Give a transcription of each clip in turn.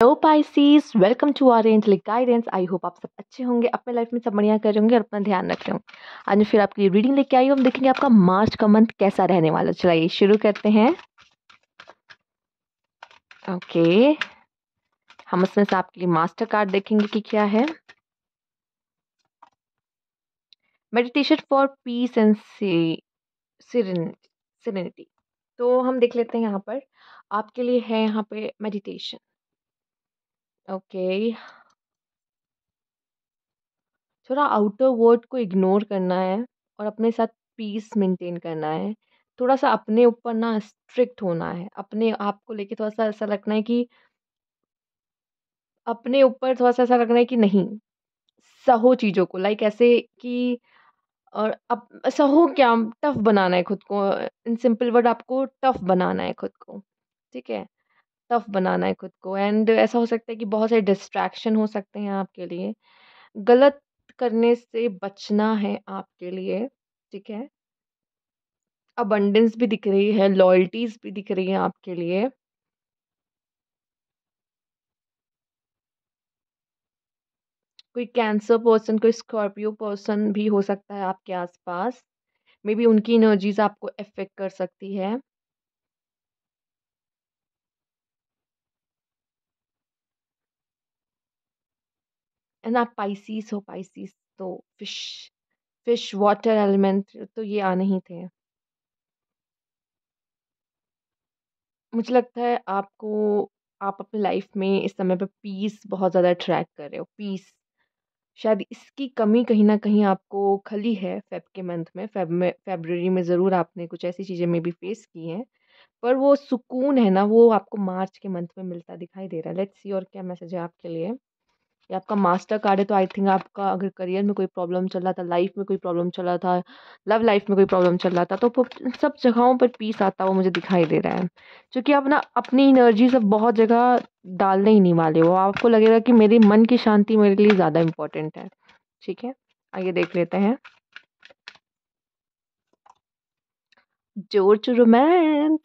Hello Pisces welcome to our angelic guidance I hope आप सब अच्छे होंगे, अपने लाइफ में सब बढ़िया कर रहे होंगे और अपना ध्यान रख रहे होंगे। आज फिर आपके लिए रीडिंग लेके आई हूँ। हम देखेंगे आपका मार्च का मंथ कैसा रहने वाला चलाइए शुरू करते हैं। ओके हम उसमें से आपके लिए मास्टर कार्ड देखेंगे कि क्या है। Meditation for peace and serenity तो हम देख लेते हैं यहाँ पर। आपके लिए है यहाँ पे मेडिटेशन ओके। थोड़ा आउटर वर्ल्ड को इग्नोर करना है और अपने साथ पीस मेंटेन करना है। थोड़ा सा अपने ऊपर ना स्ट्रिक्ट होना है। अपने आप को लेके थोड़ा सा ऐसा रखना है कि अपने ऊपर थोड़ा सा ऐसा रखना है कि नहीं, सहो चीज़ों को। लाइक ऐसे कि और अब सहो क्या टफ बनाना है खुद को। इन सिंपल वर्ड आपको टफ बनाना है खुद को। ठीक है? टफ बनाना है खुद को एंड ऐसा हो सकता है कि बहुत सारे डिस्ट्रैक्शन हो सकते हैं आपके लिए। गलत करने से बचना है आपके लिए, ठीक है? अबंडेंस भी दिख रही है लॉयल्टीज भी दिख रही है आपके लिए। कोई कैंसर पर्सन कोई स्कॉर्पियो पर्सन भी हो सकता है आपके आसपास। मे बी उनकी एनर्जीज आपको अफेक्ट कर सकती है। एंड आप पाइसिस हो पाइसिस तो फ़िश फ़िश वाटर एलिमेंट तो ये आने ही थे। मुझे लगता है आपको, आप अपनी लाइफ में इस समय पे पीस बहुत ज़्यादा ट्रैक कर रहे हो। पीस शायद इसकी कमी कहीं ना कहीं आपको खली है फेब के मंथ में। फेब में फेबररी में ज़रूर आपने कुछ ऐसी चीज़ें में भी फेस की हैं, पर वो सुकून है ना, वो आपको मार्च के मंथ में मिलता दिखाई दे रहा है। लेट्स सी और क्या मैसेज है आपके लिए। ये आपका मास्टर कार्ड है तो आई थिंक आपका अगर करियर में कोई प्रॉब्लम चल रहा था लाइफ में कोई प्रॉब्लम चल रहा था लव लाइफ में कोई प्रॉब्लम चल रहा था तो सब जगहों पर पीस आता हुआ मुझे दिखाई दे रहा है। क्योंकि आप ना अपनी एनर्जी सब बहुत जगह डालने ही नहीं वाले हो। आपको लगेगा कि मेरे मन की शांति मेरे लिए ज़्यादा इम्पोर्टेंट है। ठीक है? आइए देख लेते हैं। George romance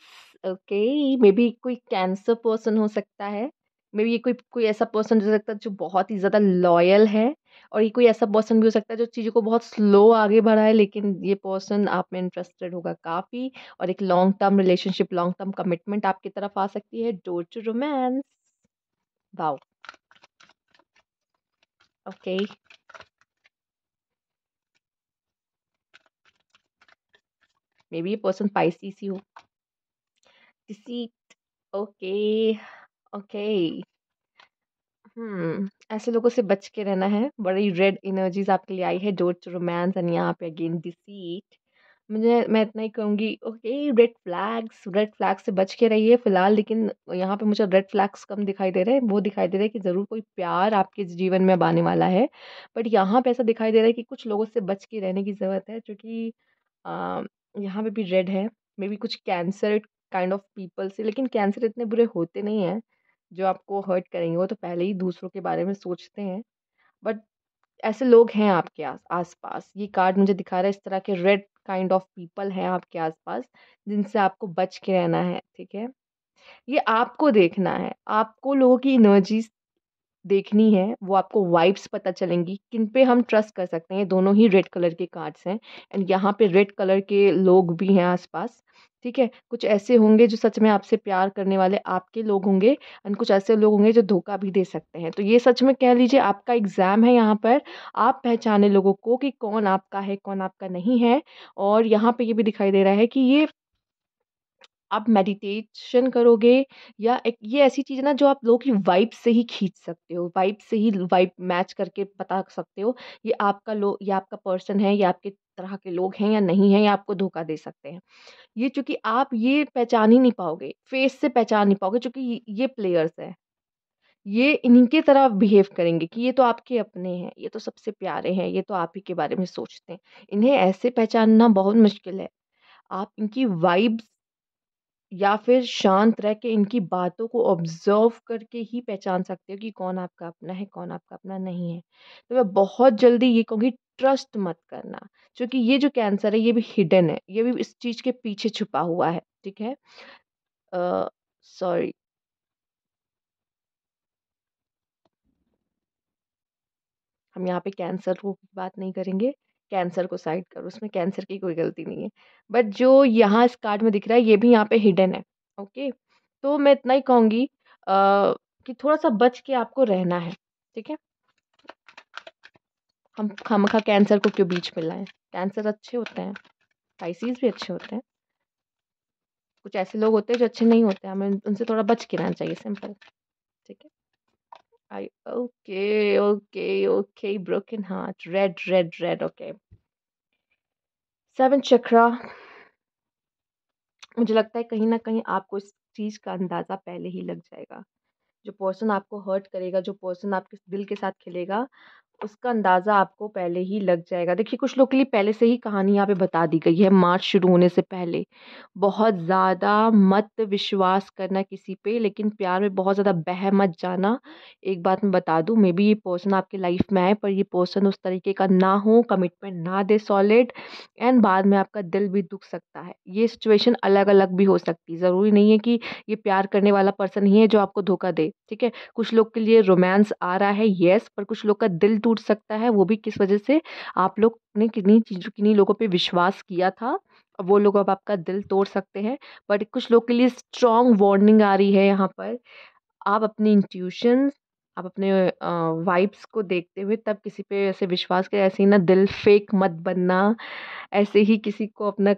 okay may be कोई कैंसर पर्सन हो सकता है। मे बी ये कोई कोई ऐसा पर्सन हो सकता है जो बहुत ही ज़्यादा लॉयल है और ये कोई ऐसा पर्सन भी हो सकता है जो चीज़ों को बहुत स्लो आगे बढ़ाए लेकिन ये पर्सन आप में इंटरेस्टेड होगा काफ़ी और एक long term relationship, long term commitment आपकी तरफ़ आ सकती है। Door to romance. Wow. Okay. May be ये पर्सन पाइसी सी हो। ओके। ओके हम्म ऐसे लोगों से बच के रहना है। बड़ी रेड एनर्जीज आपके लिए आई है। डोट रोमांस एंड यहाँ पे अगेन डिसीट मुझे, मैं इतना ही कहूँगी okay red flags red flags से बच के रहिए फ़िलहाल, लेकिन यहाँ पे मुझे रेड फ्लैग्स कम दिखाई दे रहे हैं। वो दिखाई दे रहा है कि ज़रूर कोई प्यार आपके जीवन में अब आने वाला है। बट यहाँ पे ऐसा दिखाई दे रहा है कि कुछ लोगों से बच के रहने की ज़रूरत है क्योंकि यहाँ पे भी रेड है। मे बी कुछ कैंसर काइंड ऑफ़ पीपल से, लेकिन कैंसर इतने बुरे होते नहीं हैं। जो आपको हर्ट करेंगे, वो तो पहले ही दूसरों के बारे में सोचते हैं। बट ऐसे लोग हैं आपके आस पास ये कार्ड मुझे दिखा रहा है, इस तरह के रेड काइंड ऑफ़ पीपल हैं आपके आस पास जिनसे आपको बच के रहना है, ठीक है? ये आपको देखना है। आपको लोगों की एनर्जीज देखनी है, वो आपको वाइब्स पता चलेंगी, किन पे हम ट्रस्ट कर सकते हैं। दोनों ही रेड कलर के कार्ड्स हैं। एंड यहाँ पे रेड कलर के लोग भी हैं आसपास। ठीक है? कुछ ऐसे होंगे जो सच में आपसे प्यार करने वाले आपके लोग होंगे एंड कुछ ऐसे लोग होंगे जो धोखा भी दे सकते हैं। तो ये सच में कह लीजिए आपका एग्ज़ाम है यहाँ पर, आप पहचाने लोगों को कि कौन आपका है, कौन आपका नहीं है और यहाँ पे ये भी दिखाई दे रहा है कि ये आप मेडिटेशन करोगे या एक, ये ऐसी चीज़ ना जो आप लोगों की वाइब से ही खींच सकते हो, वाइब से ही वाइब मैच करके बता सकते हो, ये आपका लो, ये आपका पर्सन है, या आपके तरह के लोग हैं या नहीं हैं या आपको धोखा दे सकते हैं। ये चूँकि आप ये पहचान ही नहीं पाओगे फेस से पहचान नहीं पाओगे चूँकि ये प्लेयर्स हैं। ये इन्हीं की तरह बिहेव करेंगे कि ये तो आपके अपने हैं ये तो सबसे प्यारे हैं ये तो आप ही के बारे में सोचते हैं। इन्हें ऐसे पहचानना बहुत मुश्किल है। आप इनकी वाइब्स या फिर शांत रह के इनकी बातों को ऑब्ज़र्व करके ही पहचान सकते हो कि कौन आपका अपना है, कौन आपका अपना नहीं है। तो मैं बहुत जल्दी ये कहूँगी ट्रस्ट मत करना। क्योंकि ये जो कैंसर है ये भी हिडन है ये भी इस चीज़ के पीछे छुपा हुआ है ठीक है? सॉरी। uh, हम यहाँ पे कैंसर को बात नहीं करेंगे कैंसर को साइड करो उसमें कैंसर की कोई गलती नहीं है। बट जो यहाँ इस कार्ड में दिख रहा है ये भी यहाँ पे हिडन है ओके? तो मैं इतना ही कहूँगी कि थोड़ा सा बच के आपको रहना है ठीक है? हम खामखा कैंसर को क्यों बीच में लाएँ? कैंसर अच्छे होते हैं स्पाइसीज भी अच्छे होते हैं। कुछ ऐसे लोग होते हैं जो अच्छे नहीं होते, हमें उनसे थोड़ा बच के रहना चाहिए, सिंपल। ठीक है? I, okay okay okay, broken heart, red red red, okay. Seven chakra. मुझे लगता है कहीं ना कहीं आपको इस चीज़ का अंदाज़ा पहले ही लग जाएगा। जो पर्सन आपको हर्ट करेगा, जो पर्सन आपके दिल के साथ खेलेगा उसका अंदाज़ा आपको पहले ही लग जाएगा। देखिए, कुछ लोग के लिए पहले से ही कहानी यहाँ पे बता दी गई है, मार्च शुरू होने से पहले। बहुत ज़्यादा मत विश्वास करना किसी पे, लेकिन प्यार में बहुत ज़्यादा बह मत जाना। एक बात मैं बता दूँ, मे बी ये पर्सन आपके लाइफ में आए, पर ये पर्सन उस तरीके का ना हो, कमिटमेंट ना दे सॉलिड, एंड बाद में आपका दिल भी दुख सकता है। ये सिचुएशन अलग अलग भी हो सकती है। ज़रूरी नहीं है कि ये प्यार करने वाला पर्सन ही है जो आपको धोखा दे, ठीक है? कुछ लोग के लिए रोमांस आ रहा है येस पर कुछ लोग का दिल सकता है, वो भी किस वजह से? आप लोग ने किन्हीं चीज़ों किन्हीं लोगों पे विश्वास किया था, वो लोग अब आपका दिल तोड़ सकते हैं। बट कुछ लोग के लिए स्ट्रॉन्ग वार्निंग आ रही है यहाँ पर। आप अपनी इंट्यूशंस आप अपने वाइब्स को देखते हुए तब किसी पे ऐसे विश्वास करें, ऐसे ही ना दिल फेक मत बनना, ऐसे ही किसी को अपना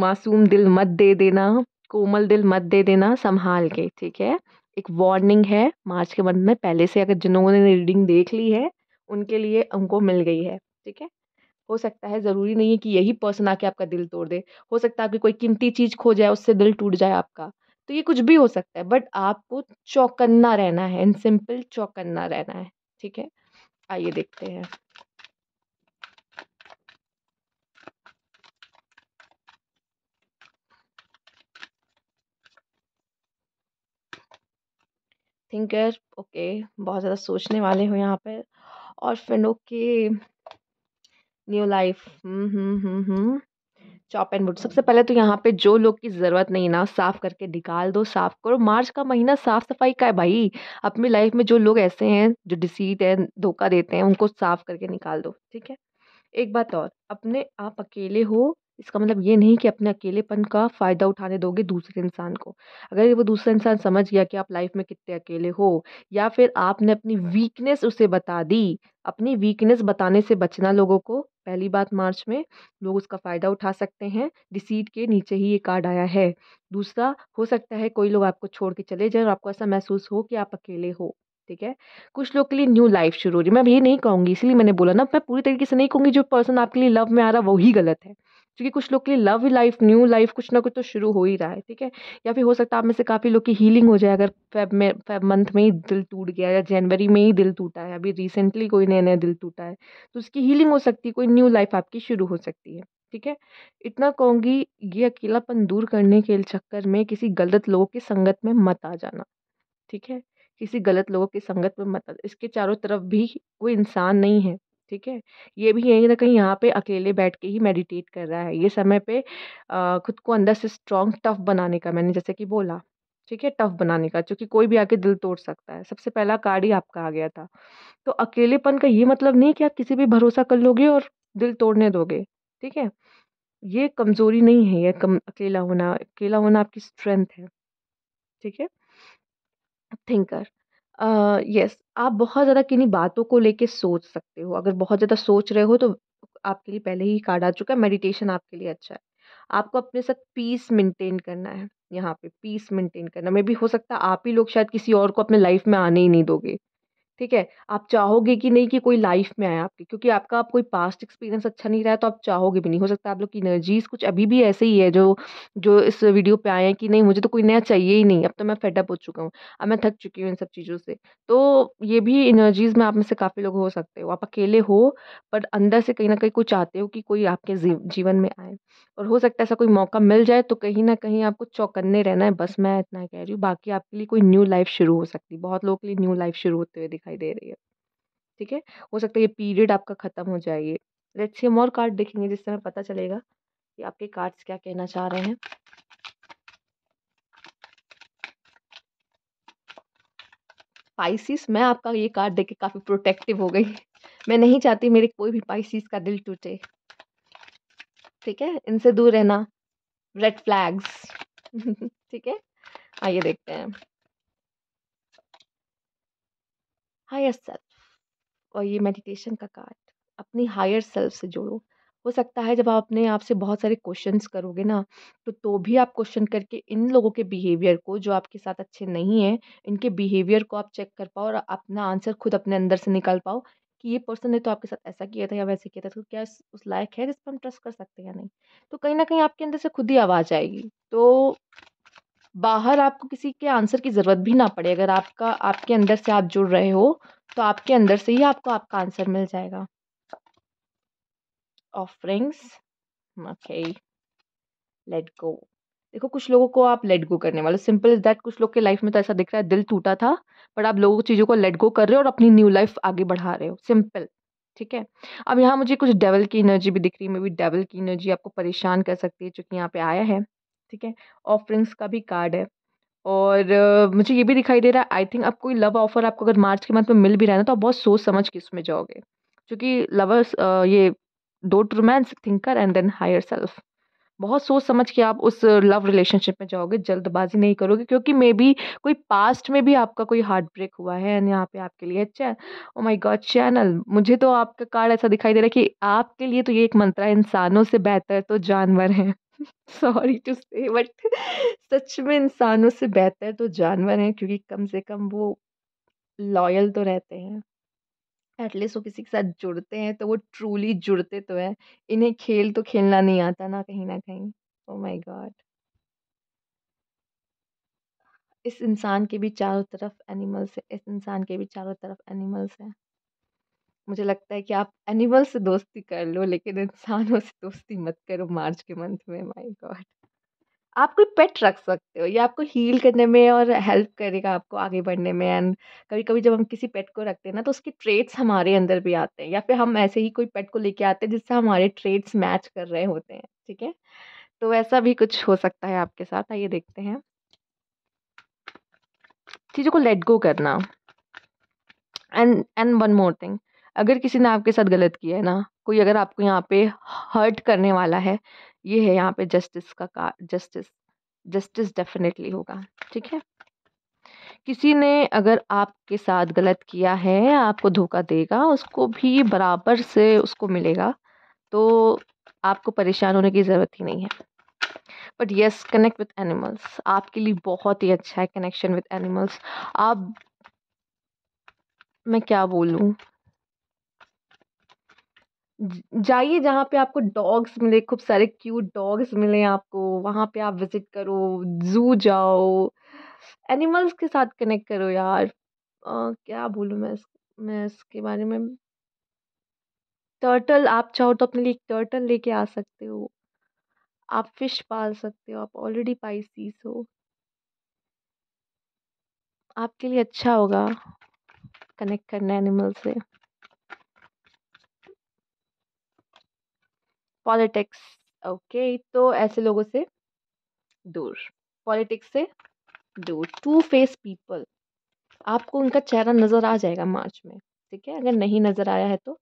मासूम दिल मत दे देना, कोमल दिल मत दे देना, संभाल के, ठीक है? एक वार्निंग है मार्च के मंथ में पहले से अगर जिन्होंने रीडिंग देख ली है उनके लिए उनको मिल गई है, ठीक है? हो सकता है ज़रूरी नहीं है कि यही पर्सन आके आपका दिल तोड़ दे, हो सकता है आपकी कोई कीमती चीज़ खो जाए, उससे दिल टूट जाए आपका तो ये कुछ भी हो सकता है, बट आपको चौकन्ना रहना है इन सिंपल चौकन्ना रहना है, ठीक है? आइए देखते हैं। थिंकर ओके बहुत ज़्यादा सोचने वाले हो यहाँ पर। और फिर okay new life. Hmm hmm hmm hmm. Chop and wood सबसे पहले तो यहाँ पे जो लोग की ज़रूरत नहीं ना, साफ़ करके निकाल दो, साफ़ करो। मार्च का महीना साफ़ सफ़ाई का है भाई। अपनी लाइफ में जो लोग ऐसे हैं, जो डिसीट है, धोखा देते हैं, उनको साफ़ करके निकाल दो, ठीक है? एक बात और, अपने आप अकेले हो इसका मतलब ये नहीं कि अपने अकेलेपन का फ़ायदा उठाने दोगे दूसरे इंसान को। अगर वो दूसरा इंसान समझ गया कि आप लाइफ में कितने अकेले हो, या फिर आपने अपनी वीकनेस उसे बता दी, अपनी वीकनेस बताने से बचना लोगों को, पहली बात मार्च में, लोग उसका फ़ायदा उठा सकते हैं रिसीट के नीचे ही ये कार्ड आया है। दूसरा, हो सकता है कोई लोग आपको छोड़ के चले जाए और आपको ऐसा महसूस हो कि आप अकेले हो, ठीक है? कुछ लोग के लिए न्यू लाइफ शुरू हो रही मैं ये नहीं कहूँगी, इसलिए मैंने बोला ना, मैं पूरी तरीके से नहीं कहूँगी जो पर्सन आपके लिए लव में आ रहा वही गलत है। क्योंकि कुछ लोग के लिए लव लाइफ, न्यू लाइफ कुछ ना कुछ तो शुरू हो ही रहा है, ठीक है? या फिर हो सकता है आप में से काफ़ी लोग की हीलिंग हो जाए, अगर फेब में, फेब मंथ में ही दिल टूट गया या जनवरी में ही दिल टूटा है, अभी रिसेंटली कोई नया नया दिल टूटा है तो उसकी हीलिंग हो सकती है, कोई न्यू लाइफ आपकी शुरू हो सकती है, ठीक है? इतना कहूँगी, ये अकेलापन दूर करने के चक्कर में किसी गलत लोगों की संगत में मत आ जाना, ठीक है? किसी गलत लोगों की संगत में मत इसके चारों तरफ़ भी कोई इंसान नहीं है ठीक है? ये भी कहीं ना कहीं यहाँ पे अकेले बैठ के ही मेडिटेट कर रहा है। ये समय पे खुद को अंदर से स्ट्रॉन्ग टफ बनाने का मैंने जैसे कि बोला, ठीक है? टफ बनाने का क्योंकि कोई भी आके दिल तोड़ सकता है। सबसे पहला कार्ड ही आपका आ गया था। तो अकेलेपन का ये मतलब नहीं कि आप किसी भी भरोसा कर लोगे और दिल तोड़ने दोगे, ठीक है? ये कमज़ोरी नहीं है, ये कम, अकेला होना अकेला होना आपकी स्ट्रेंथ है, ठीक है? थिंकर यस आप बहुत ज़्यादा किन्हीं बातों को लेके सोच सकते हो। अगर बहुत ज़्यादा सोच रहे हो तो आपके लिए पहले ही कार्ड आ चुका है मेडिटेशन आपके लिए अच्छा है। आपको अपने साथ पीस मेंटेन करना है, यहाँ पे पीस मेंटेन करना। मे भी हो सकता है आप ही लोग शायद किसी और को अपने लाइफ में आने ही नहीं दोगे। ठीक है? आप चाहोगे कि नहीं कि कोई लाइफ में आए आपकी? क्योंकि आपका आप कोई पास्ट एक्सपीरियंस अच्छा नहीं रहा है तो आप चाहोगे भी नहीं। हो सकता आप लोग की एनर्जीज कुछ अभी भी ऐसे ही है जो जो इस वीडियो पे आए हैं कि नहीं, मुझे तो कोई नया चाहिए ही नहीं। अब तो मैं फेडअप हो चुका हूँ, अब मैं थक चुकी हूँ इन सब चीज़ों से। तो ये भी एनर्जीज में आप में से काफ़ी लोग हो सकते हो। आप अकेले हो, पर अंदर से कहीं ना कहीं कुछ चाहते हो कि कोई आपके जीवन में आए। और हो सकता है ऐसा कोई मौका मिल जाए तो कहीं ना कहीं आपको चौकन्ने रहना है, बस मैं इतना कह रही हूँ। बाकी आपके लिए कोई न्यू लाइफ शुरू हो सकती है। बहुत लोगों के लिए न्यू लाइफ शुरू होते हुए दिखाई दे रही है। ठीक है? हो सकता है ये पीरियड आपका ख़त्म हो जाए लेट्स सी हम और कार्ड देखेंगे जिससे हमें पता चलेगा कि आपके कार्ड्स क्या कहना चाह रहे हैं। स्पाइसिस मैं आपका ये कार्ड देख के काफ़ी प्रोटेक्टिव हो गई। मैं नहीं चाहती मेरे कोई भी पाइसिस का दिल टूटे। ठीक है? इनसे दूर रहना। रेड फ्लैग्स ठीक है? आइए देखते हैं। हायर सेल्फ और ये मेडिटेशन का कार्ड अपनी हायर सेल्फ से जोड़ो। हो सकता है जब आप अपने आप से बहुत सारे क्वेश्चंस करोगे ना तो तो भी आप क्वेश्चन करके इन लोगों के बिहेवियर को, जो आपके साथ अच्छे नहीं हैं, इनके बिहेवियर को आप चेक कर पाओ और अपना आंसर खुद अपने अंदर से निकाल पाओ कि ये पर्सन ने तो आपके साथ ऐसा किया था या वैसे किया था तो क्या उस लायक है जिस पर हम ट्रस्ट कर सकते हैं या नहीं? तो कहीं ना कहीं आपके अंदर से खुद ही आवाज़ आएगी। तो बाहर आपको किसी के आंसर की ज़रूरत भी ना पड़े। अगर आपका, आपके अंदर से आप जुड़ रहे हो तो आपके अंदर से ही आपको आपका आंसर मिल जाएगा। ऑफरिंग्स ओके लेट गो देखो, कुछ लोगों को आप लेट गो करने वाले सिंपल इज़ दैट कुछ लोग के लाइफ में तो ऐसा दिख रहा है, दिल टूटा था बट आप लोगों चीज़ों को लेट गो कर रहे हो और अपनी न्यू लाइफ आगे बढ़ा रहे हो। सिंपल ठीक है? अब यहाँ मुझे कुछ डेवल की एनर्जी भी दिख रही है। मे बी डेवल की एनर्जी आपको परेशान कर सकती है चूँकि यहाँ पे आया है। ठीक है ऑफरिंग्स का भी कार्ड है। और मुझे ये भी दिखाई दे रहा है आई थिंक अब कोई लव ऑफ़र आपको अगर मार्च के मंथ में मिल भी रहा है ना तो आप बहुत सोच समझ के इसमें जाओगे। क्योंकि लवर्स ये don't romance thinker and then higher self बहुत सोच समझ के आप उस लव रिलेशनशिप में जाओगे, जल्दबाजी नहीं करोगे, क्योंकि मे बी कोई पास्ट में भी आपका कोई हार्ट ब्रेक हुआ है एंड यहाँ पे आपके लिए अच्छा ओ माय गॉड चैनल मुझे तो आपका कार्ड ऐसा दिखाई दे रहा है कि आपके लिए तो ये एक मंत्रा इंसानों से बेहतर तो जानवर हैं। सॉरी टू से बट सच में इंसानों से बेहतर तो जानवर हैं, क्योंकि कम से कम वो लॉयल तो रहते हैं। एटलीस्ट वो किसी के साथ जुड़ते हैं तो वो ट्रूली जुड़ते तो हैं। इन्हें खेल तो खेलना नहीं आता ना कहीं ना कहीं। ओ माय गॉड इस इंसान के भी चारों तरफ़ एनिमल्स है, इस इंसान के भी चारों तरफ़ एनिमल्स हैं। मुझे लगता है कि आप एनिमल से दोस्ती कर लो, लेकिन इंसानों से दोस्ती मत करो मार्च के मंथ में, माय गॉड। आप कोई पेट रख सकते हो, ये आपको हील करने में और हेल्प करेगा आपको आगे बढ़ने में, एंड कभी-कभी जब हम किसी पेट को रखते हैं ना तो उसके ट्रेट्स हमारे अंदर भी आते हैं, या फिर हम ऐसे ही कोई पेट को लेके आते हैं, जिससे हमारे ट्रेड्स मैच कर रहे होते हैं, ठीक है? तो ऐसा भी कुछ हो सकता है आपके साथ, आइए देखते हैं। चीज़ों को लेट गो करना। And and one more thing अगर किसी ने आपके साथ गलत किया है ना, कोई अगर आपको यहाँ पे हर्ट करने वाला है, ये है यहाँ पे जस्टिस का का, जस्टिस जस्टिस डेफिनेटली होगा, ठीक है? किसी ने अगर आपके साथ गलत किया है, आपको धोखा देगा, उसको भी बराबर से उसको मिलेगा तो आपको परेशान होने की ज़रूरत ही नहीं है। But yes connect with animals आपके लिए बहुत ही अच्छा है कनेक्शन विथ एनिमल्स आप, मैं क्या बोलूँ? जाइए जहाँ पे आपको डॉग्स मिले, खूब सारे क्यूट डॉग्स मिले आपको, वहाँ पे आप विज़िट करो, ज़ू जाओ, एनिमल्स के साथ कनेक्ट करो यार। क्या बोलूँ मैं इस, मैं इसके बारे में? टर्टल, आप चाहो तो अपने लिए एक टर्टल लेके आ सकते हो। आप फ़िश पाल सकते हो, आप ऑलरेडी पाइसीस हो। आपके लिए अच्छा होगा कनेक्ट करना एनिमल से। पॉलिटिक्स, ओके तो ऐसे लोगों से दूर। पॉलिटिक्स से दूर। टू फेस पीपल आपको उनका चेहरा नज़र आ जाएगा मार्च में, ठीक है? अगर नहीं नज़र आया है तो।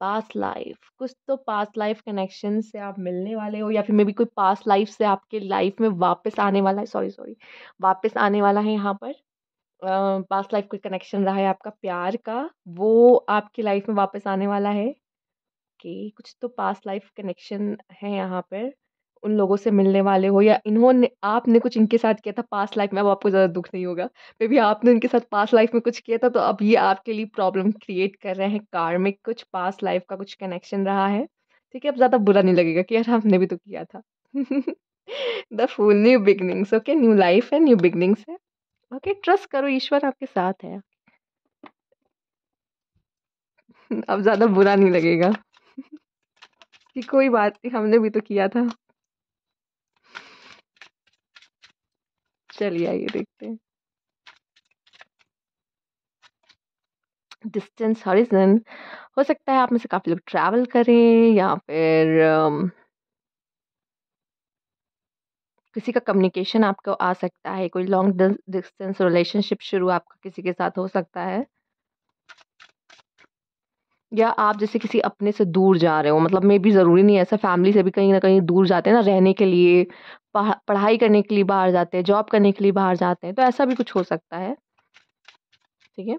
पास लाइफ कुछ तो पास लाइफ कनेक्शन से आप मिलने वाले हो, या फिर मे बी कोई पास लाइफ से आपके लाइफ में वापस आने वाला है। सॉरी सॉरी वापस आने वाला है यहाँ पर। पास लाइफ कोई कनेक्शन रहा है आपका प्यार का, वो आपकी लाइफ में वापस आने वाला है। कि कुछ तो पास लाइफ कनेक्शन है यहाँ पर, उन लोगों से मिलने वाले हो या इन्होंने, आपने कुछ इनके साथ किया था पास्ट लाइफ में, अब आपको ज़्यादा दुख नहीं होगा। मे बी आपने इनके साथ पास्ट लाइफ में कुछ किया था तो अब ये आपके लिए प्रॉब्लम क्रिएट कर रहे हैं। कार्मिक कुछ पास्ट लाइफ का कुछ कनेक्शन रहा है। ठीक है, अब ज़्यादा बुरा नहीं लगेगा कि यार हमने भी तो किया था। The full new beginnings okay new life है न्यू बिगनिंग्स है। ओके ट्रस्ट करो, ईश्वर आपके साथ है। अब ज़्यादा बुरा नहीं लगेगा। कि कोई बात नहीं, हमने भी तो किया था। चलिए आइए देखते हैं। डिस्टेंस हॉरिजन हो सकता है आप में से काफ़ी लोग ट्रैवल करें या फिर किसी का कम्युनिकेशन आपको आ सकता है, कोई लॉन्ग डिस्टेंस रिलेशनशिप शुरू आपका किसी के साथ हो सकता है। या आप जैसे किसी अपने से दूर जा रहे हो मतलब मे भी ज़रूरी नहीं है, ऐसा फैमिली से भी कहीं ना कहीं दूर जाते हैं ना, रहने के लिए, पढ़ा, पढ़ाई करने के लिए बाहर जाते हैं, जॉब करने के लिए बाहर जाते हैं तो ऐसा भी कुछ हो सकता है। ठीक है?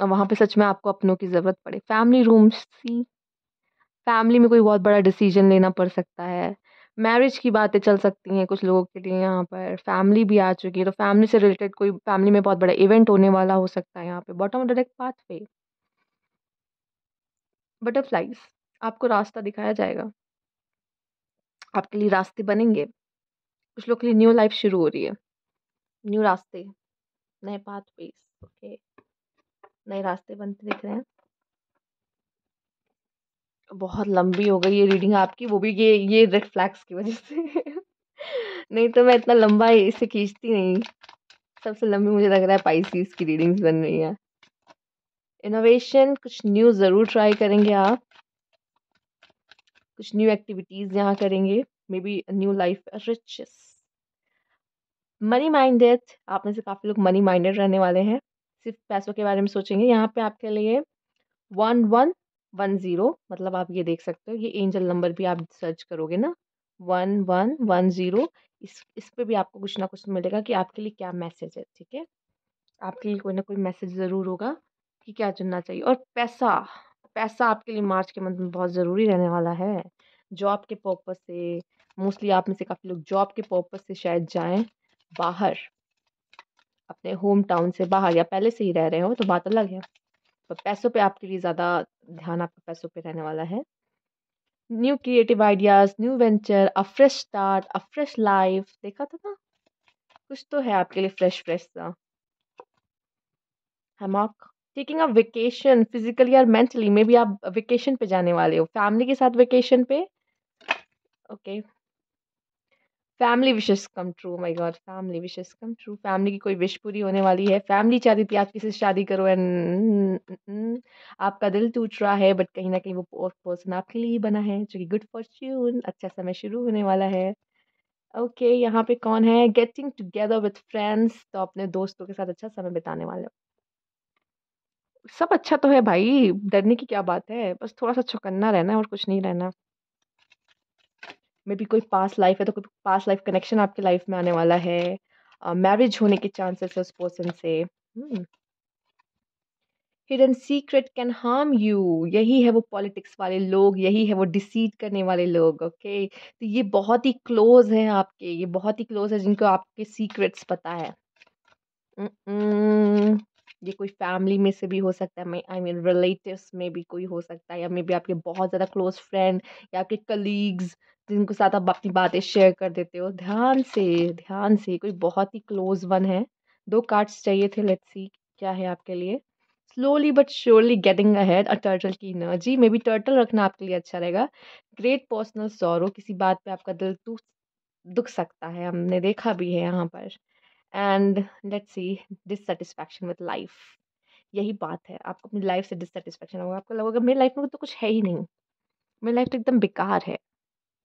वहाँ पे सच में आपको अपनों की ज़रूरत पड़े। फैमिली रूम्स सी फैमिली में कोई बहुत बड़ा डिसीज़न लेना पड़ सकता है। मैरिज की बातें चल सकती हैं कुछ लोगों के लिए यहाँ पर, फैमिली भी आ चुकी है तो फैमिली से रिलेटेड कोई फैमिली में बहुत बड़ा इवेंट होने वाला हो सकता है यहाँ पे बॉटम डायरेक्ट पाथ पे बटरफ्लाइज, आपको रास्ता दिखाया जाएगा। आपके लिए रास्ते बनेंगे। कुछ लोग के लिए न्यू लाइफ शुरू हो रही है। न्यू रास्ते, नए पाथ पे ओके। नए रास्ते बनते दिख रहे हैं। बहुत लंबी हो गई ये रीडिंग आपकी, वो भी ये ये रेड फ्लैग्स की वजह से। नहीं तो मैं इतना लंबा इसे खींचती नहीं। सबसे लंबी मुझे लग रहा है पाइसिस की रीडिंग्स बन रही हैं। इनोवेशन कुछ न्यू ज़रूर ट्राई करेंगे आप। कुछ न्यू एक्टिविटीज़ यहाँ करेंगे। May be new life riches money minded आप में से काफ़ी लोग मनी माइंडेड रहने वाले हैं। सिर्फ़ पैसों के बारे में सोचेंगे। यहाँ पे आपके लिए वन वन वन ज़ीरो मतलब आप ये देख सकते हो, ये एंजल नंबर भी आप सर्च करोगे ना, वन वन वन ज़ीरो, इस इस पर भी आपको कुछ ना कुछ मिलेगा कि आपके लिए क्या मैसेज है, ठीक है? आपके लिए कोई ना कोई मैसेज ज़रूर होगा कि क्या चुनना चाहिए। और पैसा पैसा आपके लिए मार्च के मंथ में बहुत ज़रूरी रहने वाला है। जॉब के पर्पज़ से, मोस्टली आप में से काफ़ी लोग जॉब के पर्पज़ से शायद जाएँ बाहर, अपने होम टाउन से बाहर, या पहले से ही रह रहे हो तो बात अलग है। पैसों पे आपके लिए ज़्यादा ध्यान आपका पैसों पे रहने वाला है। New creative ideas new venture a fresh start a fresh life देखा था ना? कुछ तो है आपके लिए फ्रेश फ्रेश सा। हमक टेकिंग अ वेकेशन फिजिकली और मेंटली मे बी आप वेकेशन पे जाने वाले हो। फैमिली के साथ वेकेशन पे? Okay okay. Family wishes come true my god family wishes come true family की कोई विश पूरी होने वाली है। फैमिली चाहती थी आप किसी से शादी करो एंड आपका दिल टूट रहा है बट कहीं ना कहीं वो पर्सन आपके लिए ही बना है जो कि गुड फॉर्च्यून अच्छा समय शुरू होने वाला है। ओके okay, यहाँ पे कौन है? गेटिंग टुगेदर विथ फ्रेंड्स तो अपने दोस्तों के साथ अच्छा समय बिताने वाले हो। सब अच्छा तो है भाई डरने की क्या बात है? बस थोड़ा सा चौकन्ना रहना है और कुछ नहीं रहना। मे बी कोई पास लाइफ है तो कोई पास लाइफ कनेक्शन आपकी लाइफ में आने वाला है। मैरिज uh, होने के चांसेस है उस पर्सन से। Hidden secret can harm you यही है वो पॉलिटिक्स वाले लोग यही है वो डिसीट करने वाले लोग ओके okay? तो ये बहुत ही क्लोज है आपके ये बहुत ही क्लोज है जिनको आपके सीक्रेट्स पता है। ये कोई फैमिली में से भी हो सकता है आई मीन रिलेटिव्स में भी कोई हो सकता है या मे बी आपके बहुत ज़्यादा क्लोज फ्रेंड या आपके कलीग्स जिनके साथ आप अपनी बातें शेयर कर देते हो। ध्यान से ध्यान से, कोई बहुत ही क्लोज वन है। दो कार्ड्स चाहिए थे लेट्स सी क्या है आपके लिए। Slowly but surely getting ahead a turtle की एनर्जी मे बी टर्टल रखना आपके लिए अच्छा रहेगा। ग्रेट पर्सनल सॉरो किसी बात पे आपका दिल दुख सकता है, हमने देखा भी है यहाँ पर। And let's see dissatisfaction with life यही बात है, आपको अपनी लाइफ से डिससेटिस्फैक्शन होगा। आपको लगेगा, मेरी लाइफ में तो कुछ है ही नहीं। मेरी लाइफ तो एकदम बेकार है,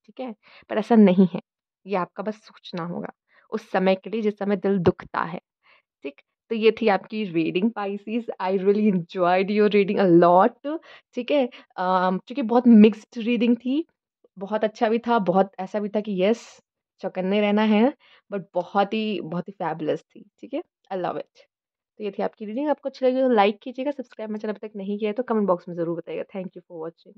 ठीक है? पर ऐसा नहीं है। ये आपका बस सोचना होगा। उस समय के लिए जिस समय दिल दुखता है, ठीक? तो ये थी आपकी reading Pisces I really enjoyed your reading a lot ठीक है? क्योंकि बहुत मिक्स्ड रीडिंग थी। बहुत अच्छा भी था, बहुत ऐसा भी था कि यस चौकन्ने रहना है बट बहुत ही बहुत ही फैबुलस थी, ठीक है? आई लव इट तो ये थी आपकी रीडिंग आपको अच्छी लगी तो लाइक कीजिएगा सब्सक्राइब मेरे चैनल अब तक नहीं किया है तो कमेंट बॉक्स में ज़रूर बताइएगा। Thank you for watching